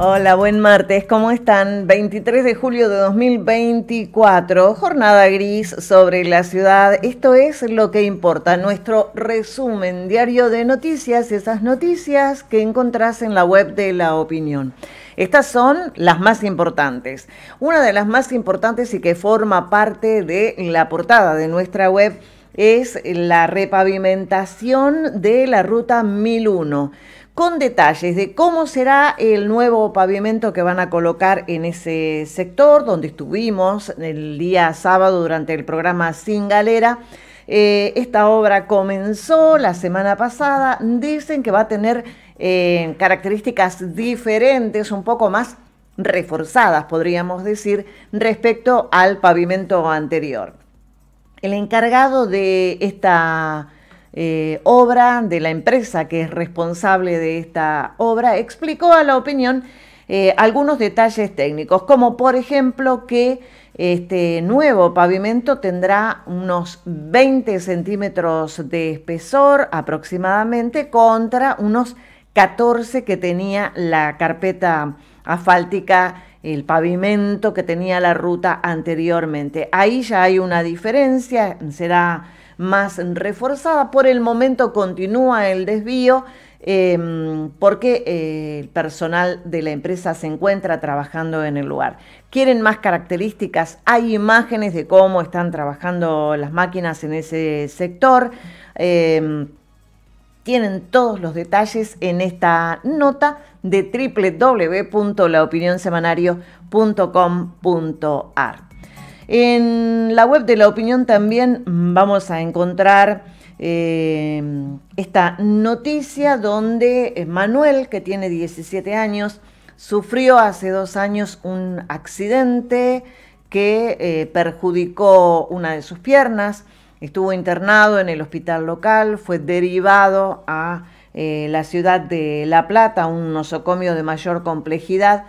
Hola, buen martes, ¿cómo están? 23 de julio de 2024, jornada gris sobre la ciudad. Esto es lo que importa, nuestro resumen diario de noticias, esas noticias que encontrás en la web de La Opinión. Estas son las más importantes. Una de las más importantes y que forma parte de la portada de nuestra web es la repavimentación de la ruta 1001 con detalles de cómo será el nuevo pavimento que van a colocar en ese sector donde estuvimos el día sábado durante el programa Sin Galera. Eh, esta obra comenzó la semana pasada, dicen que va a tener eh, características diferentes, un poco más reforzadas, podríamos decir, respecto al pavimento anterior. El encargado de esta eh, obra de la empresa que es responsable de esta obra, explicó a la opinión eh, algunos detalles técnicos, como por ejemplo que este nuevo pavimento tendrá unos 20 centímetros de espesor aproximadamente contra unos 14 que tenía la carpeta asfáltica el pavimento que tenía la ruta anteriormente. Ahí ya hay una diferencia, será más reforzada. Por el momento continúa el desvío em, porque eh, el personal de la empresa se encuentra trabajando en el lugar. ¿Quieren más características? Hay imágenes de cómo están trabajando las máquinas en ese sector. Em, tienen todos los detalles en esta nota de www.laopinionsemanario.com.ar. En la web de la opinión también vamos a encontrar eh, esta noticia donde eh, Manuel, que tiene 17 años, sufrió hace dos años un accidente que eh, perjudicó una de sus piernas, estuvo internado en el hospital local, fue derivado a la ciudad de La Plata, un nosocomio de mayor complejidad,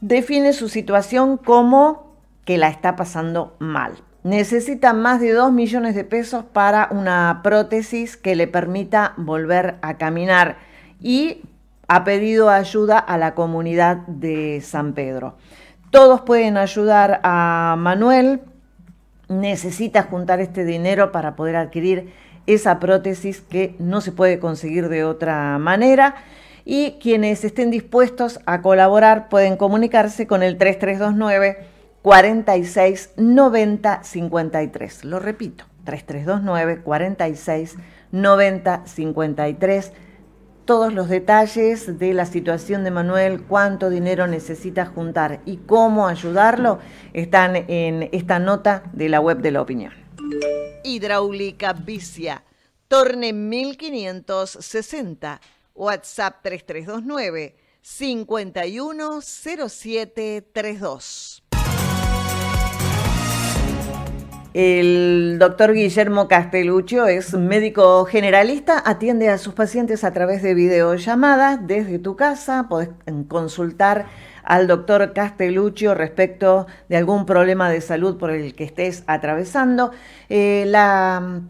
define su situación como que la está pasando mal. Necesita más de 2 millones de pesos para una prótesis que le permita volver a caminar y ha pedido ayuda a la comunidad de San Pedro. Todos pueden ayudar a Manuel. Necesita juntar este dinero para poder adquirir esa prótesis que no se puede conseguir de otra manera. Y quienes estén dispuestos a colaborar pueden comunicarse con el 3329 46 90 53. Lo repito, 3329 46 90 53. Todos los detalles de la situación de Manuel, cuánto dinero necesita juntar y cómo ayudarlo están en esta nota de la web de la opinión. Hidráulica Vicia, Torne 1560, WhatsApp 3329 510732. El doctor Guillermo Casteluccio es médico generalista, atiende a sus pacientes a través de videollamadas desde tu casa. Podés consultar al doctor Casteluccio respecto de algún problema de salud por el que estés atravesando. Eh,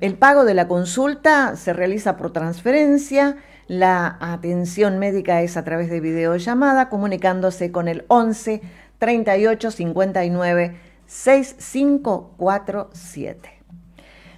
el pago de la consulta se realiza por transferencia. La atención médica es a través de videollamada, comunicándose con el 11 38 59 6547.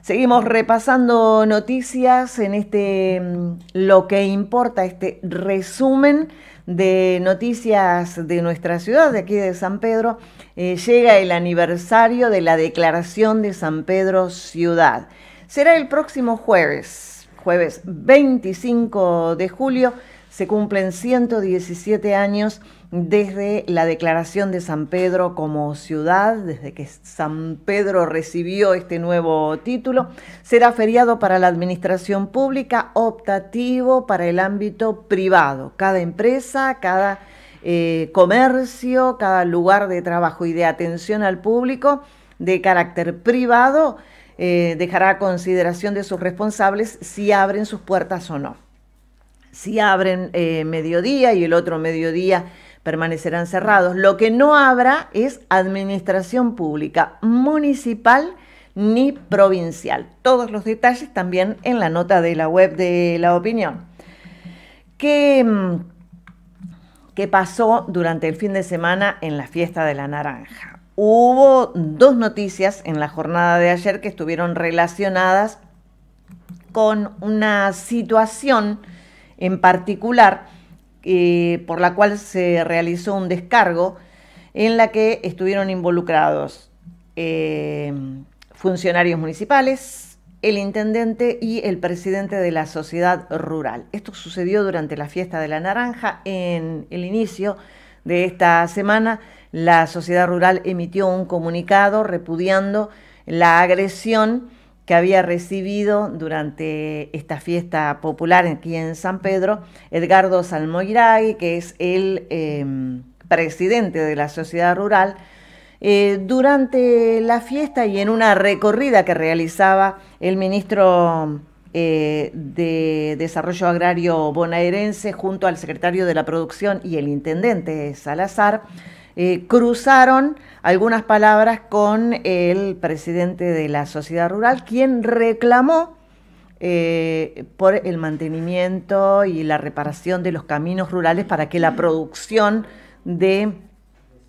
Seguimos repasando noticias en este mm, lo que importa, este resumen de noticias de nuestra ciudad, de aquí de San Pedro. Eh, llega el aniversario de la declaración de San Pedro ciudad. Será el próximo jueves, jueves 25 de julio. Se cumplen 117 años desde la declaración de San Pedro como ciudad, desde que San Pedro recibió este nuevo título, será feriado para la administración pública, optativo para el ámbito privado. Cada empresa, cada eh, comercio, cada lugar de trabajo y de atención al público de carácter privado eh, dejará a consideración de sus responsables si abren sus puertas o no. Si abren eh, mediodía y el otro mediodía permanecerán cerrados. Lo que no habrá es administración pública municipal ni provincial. Todos los detalles también en la nota de la web de la opinión. ¿Qué, que pasó durante el fin de semana en la fiesta de la naranja. Hubo dos noticias en la jornada de ayer que estuvieron relacionadas con una situación en particular eh, por la cual se realizó un descargo en la que estuvieron involucrados eh, funcionarios municipales, el intendente y el presidente de la sociedad rural. Esto sucedió durante la fiesta de la naranja. En el inicio de esta semana, la sociedad rural emitió un comunicado repudiando la agresión que había recibido durante esta fiesta popular aquí en San Pedro, Edgardo Salmoiragui, que es el em, presidente de la sociedad rural, eh, durante la fiesta y en una recorrida que realizaba el ministro eh, de Desarrollo Agrario bonaerense junto al secretario de la Producción y el intendente Salazar, eh, cruzaron algunas palabras con el presidente de la sociedad rural, quien reclamó eh, por el mantenimiento y la reparación de los caminos rurales para que la producción de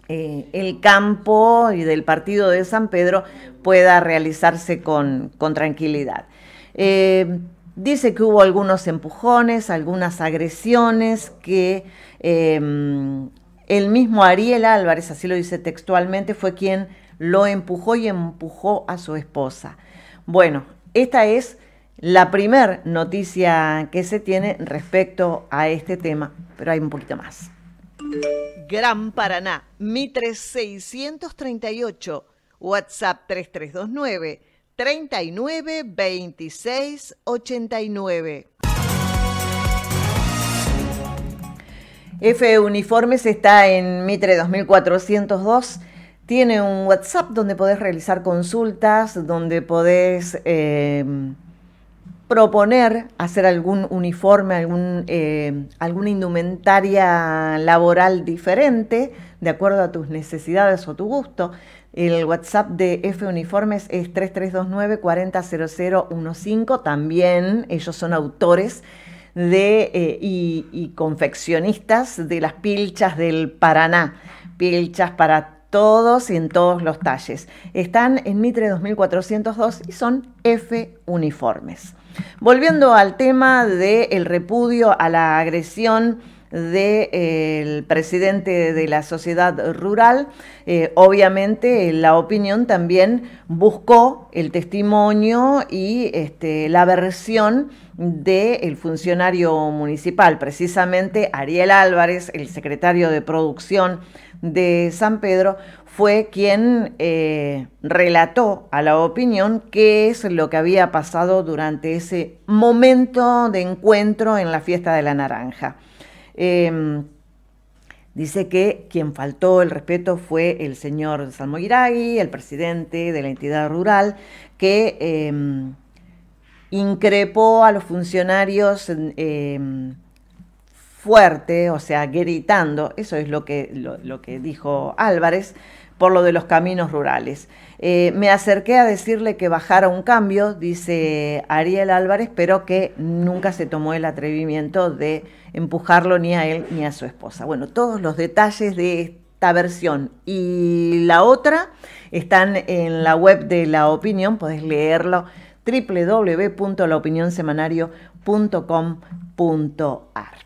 eh, el campo y del partido de San Pedro pueda realizarse con, tranquilidad. dice que hubo algunos empujones, algunas agresiones que el mismo Ariel Álvarez, así lo dice textualmente, fue quien lo empujó y empujó a su esposa. Bueno, esta es la primer noticia que se tiene respecto a este tema, pero hay un poquito más. Gran Paraná, Mitre 638, WhatsApp 3329 39 26 89. F Uniformes está en Mitre 2402. Tiene un WhatsApp donde podés realizar consultas, donde podés em, proponer hacer algún uniforme, algún, em, alguna indumentaria laboral diferente, de acuerdo a tus necesidades o tu gusto. El WhatsApp de F Uniformes es 3329 400015. También ellos son autores de, eh, y, confeccionistas de las pilchas del Paraná, pilchas para todos y en todos los talles. Están en Mitre 2402 y son F uniformes. Volviendo al tema del repudio a la agresión del presidente de la sociedad rural. Eh, obviamente la opinión también buscó el testimonio y este, la versión del funcionario municipal, precisamente Ariel Álvarez, el secretario de producción de San Pedro, fue quien eh, relató a la opinión qué es lo que había pasado durante ese momento de encuentro en la fiesta de la naranja. Em, dice que quien faltó el respeto fue el señor Salmoiragui, el presidente de la entidad rural, que em, increpó a los funcionarios em, fuerte, o sea, gritando, eso es lo que, lo que dijo Álvarez, por lo de los caminos rurales. Eh, me acerqué a decirle que bajara un cambio, dice Ariel Álvarez, pero que nunca se tomó el atrevimiento de empujarlo ni a él ni a su esposa. Bueno, todos los detalles de esta versión y la otra están en la web de La Opinión, podés leerlo www.laopinionsemanario.com.ar.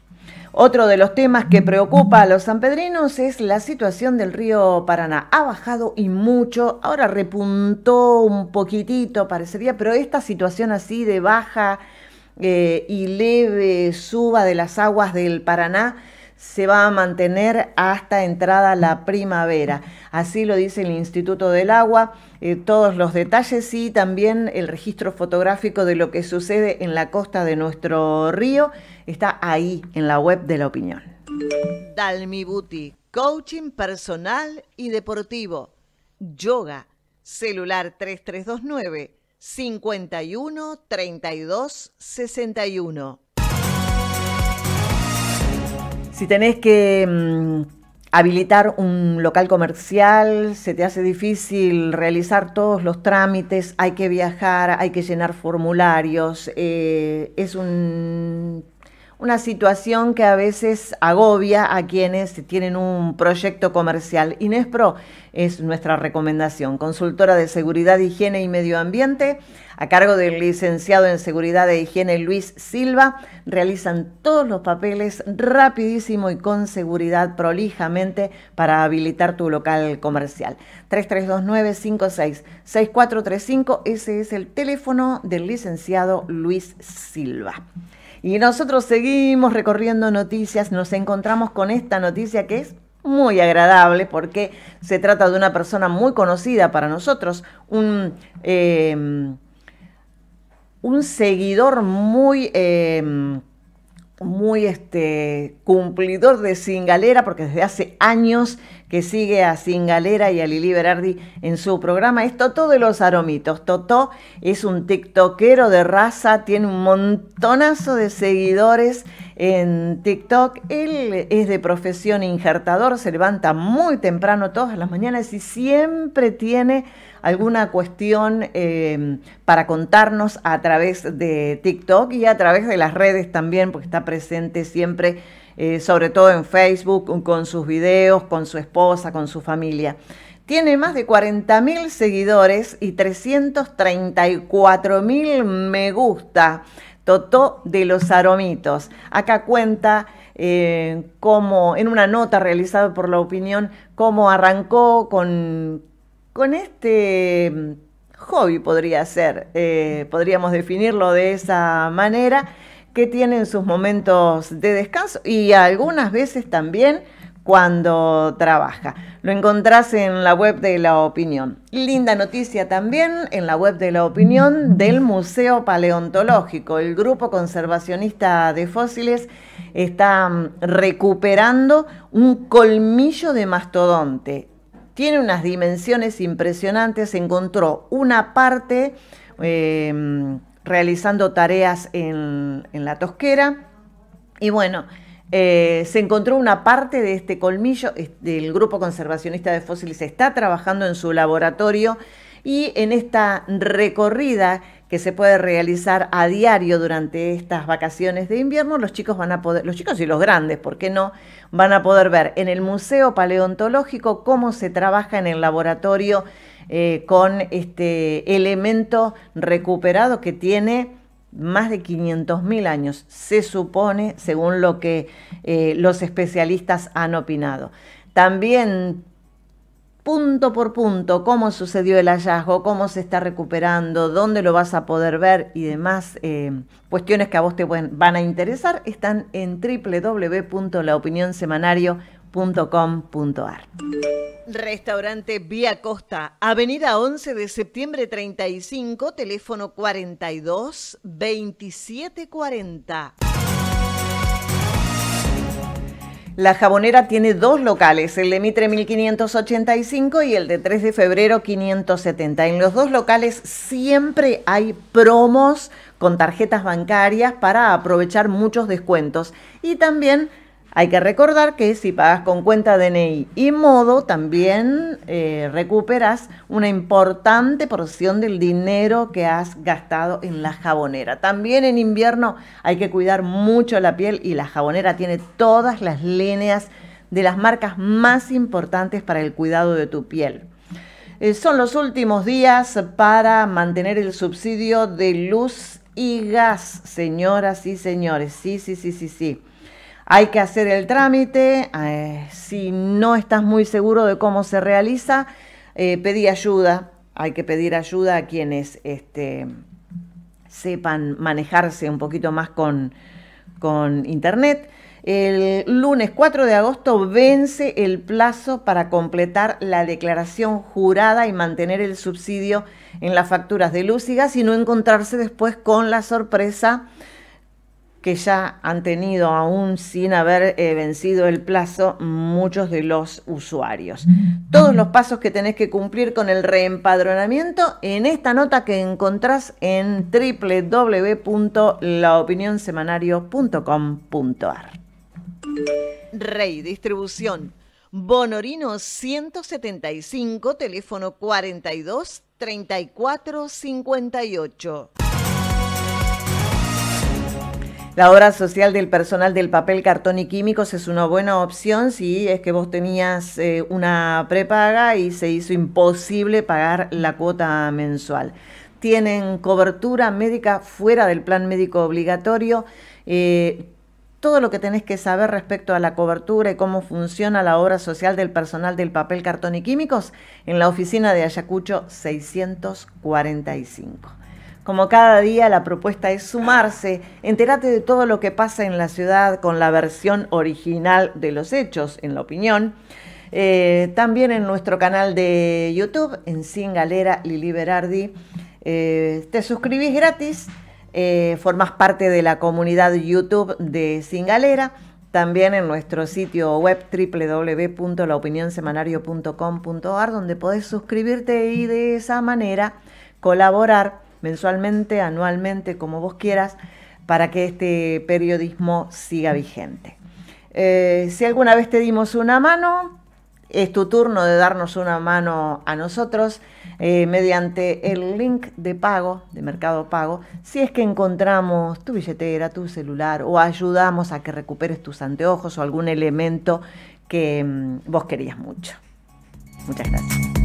Otro de los temas que preocupa a los sanpedrinos es la situación del río Paraná. Ha bajado y mucho, ahora repuntó un poquitito, parecería, pero esta situación así de baja eh, y leve suba de las aguas del Paraná se va a mantener hasta entrada la primavera. Así lo dice el Instituto del Agua. Eh, todos los detalles y también el registro fotográfico de lo que sucede en la costa de nuestro río está ahí en la web de la opinión. Dalmi Booty, coaching personal y deportivo. Yoga, celular 3329 51 32 61. Si tenés que mm, habilitar un local comercial, se te hace difícil realizar todos los trámites, hay que viajar, hay que llenar formularios, eh, es un, una situación que a veces agobia a quienes tienen un proyecto comercial. Inespro es nuestra recomendación, consultora de seguridad, higiene y medio ambiente, a cargo del licenciado en seguridad e higiene Luis Silva, realizan todos los papeles rapidísimo y con seguridad prolijamente para habilitar tu local comercial. 3329-566435, ese es el teléfono del licenciado Luis Silva. Y nosotros seguimos recorriendo noticias, nos encontramos con esta noticia que es muy agradable porque se trata de una persona muy conocida para nosotros, un, em, un seguidor muy... Em, muy este, cumplidor de Singalera, porque desde hace años que sigue a Singalera y a Lili Berardi en su programa, es Totó de los Aromitos. Totó es un tiktokero de raza, tiene un montonazo de seguidores en TikTok. Él es de profesión injertador, se levanta muy temprano todas las mañanas y siempre tiene alguna cuestión em, para contarnos a través de TikTok y a través de las redes también, porque está presente siempre, eh, sobre todo en Facebook, con sus videos, con su esposa, con su familia. Tiene más de 40.000 seguidores y 334.000 me gusta. Totó de los Aromitos. Acá cuenta eh, cómo, en una nota realizada por la opinión, cómo arrancó con, con este mm, hobby, podría ser, eh, podríamos definirlo de esa manera, que tiene sus momentos de descanso y algunas veces también cuando trabaja. Lo encontrás en la web de La Opinión. Linda noticia también en la web de La Opinión del Museo Paleontológico. El grupo conservacionista de fósiles está mm, recuperando un colmillo de mastodonte tiene unas dimensiones impresionantes, encontró una parte em, realizando tareas en, la tosquera y bueno, eh, se encontró una parte de este colmillo, el grupo conservacionista de fósiles está trabajando en su laboratorio y en esta recorrida que se puede realizar a diario durante estas vacaciones de invierno, los chicos van a poder, los chicos y los grandes, ¿por qué no? Van a poder ver en el Museo Paleontológico cómo se trabaja en el laboratorio eh, con este elemento recuperado que tiene más de 500.000 años, se supone, según lo que eh, los especialistas han opinado. También punto por punto cómo sucedió el hallazgo, cómo se está recuperando, dónde lo vas a poder ver y demás eh, cuestiones que a vos te van a interesar están en www.laopinionsemanario.com.ar. Restaurante Vía Costa, Avenida 11 de septiembre 35, teléfono 42 2740. La Jabonera tiene dos locales, el de Mitre 1585 y el de 3 de febrero 570. En los dos locales siempre hay promos con tarjetas bancarias para aprovechar muchos descuentos y también hay que recordar que si pagas con cuenta DNI y modo, también eh, recuperas una importante porción del dinero que has gastado en la jabonera. También en invierno hay que cuidar mucho la piel y la jabonera tiene todas las líneas de las marcas más importantes para el cuidado de tu piel. Eh, son los últimos días para mantener el subsidio de luz y gas, señoras y señores. Sí, sí, sí, sí, sí. Hay que hacer el trámite, eh, si no estás muy seguro de cómo se realiza, eh, pedí ayuda, hay que pedir ayuda a quienes este, sepan manejarse un poquito más con, con Internet. El lunes 4 de agosto vence el plazo para completar la declaración jurada y mantener el subsidio en las facturas de luz y gas y no encontrarse después con la sorpresa que ya han tenido, aún sin haber eh, vencido el plazo, muchos de los usuarios. Todos los pasos que tenés que cumplir con el reempadronamiento en esta nota que encontrás en www.laopinionsemanario.com.ar. Rey Distribución. Bonorino 175, teléfono 42 34 58. La obra social del personal del papel, cartón y químicos es una buena opción si es que vos tenías eh, una prepaga y se hizo imposible pagar la cuota mensual. Tienen cobertura médica fuera del plan médico obligatorio. Eh, todo lo que tenés que saber respecto a la cobertura y cómo funciona la obra social del personal del papel, cartón y químicos en la oficina de Ayacucho 645. Como cada día la propuesta es sumarse, entérate de todo lo que pasa en la ciudad con la versión original de los hechos, en la opinión. Eh, también en nuestro canal de YouTube, en Sin Galera Lili Berardi, eh, te suscribís gratis eh, formas parte de la comunidad YouTube de Singalera, también en nuestro sitio web www.laopinionsemanario.com.ar, donde podés suscribirte y de esa manera colaborar mensualmente, anualmente, como vos quieras, para que este periodismo siga vigente. Eh, si alguna vez te dimos una mano, es tu turno de darnos una mano a nosotros eh, mediante el link de pago, de Mercado Pago, si es que encontramos tu billetera, tu celular o ayudamos a que recuperes tus anteojos o algún elemento que mm, vos querías mucho. Muchas gracias.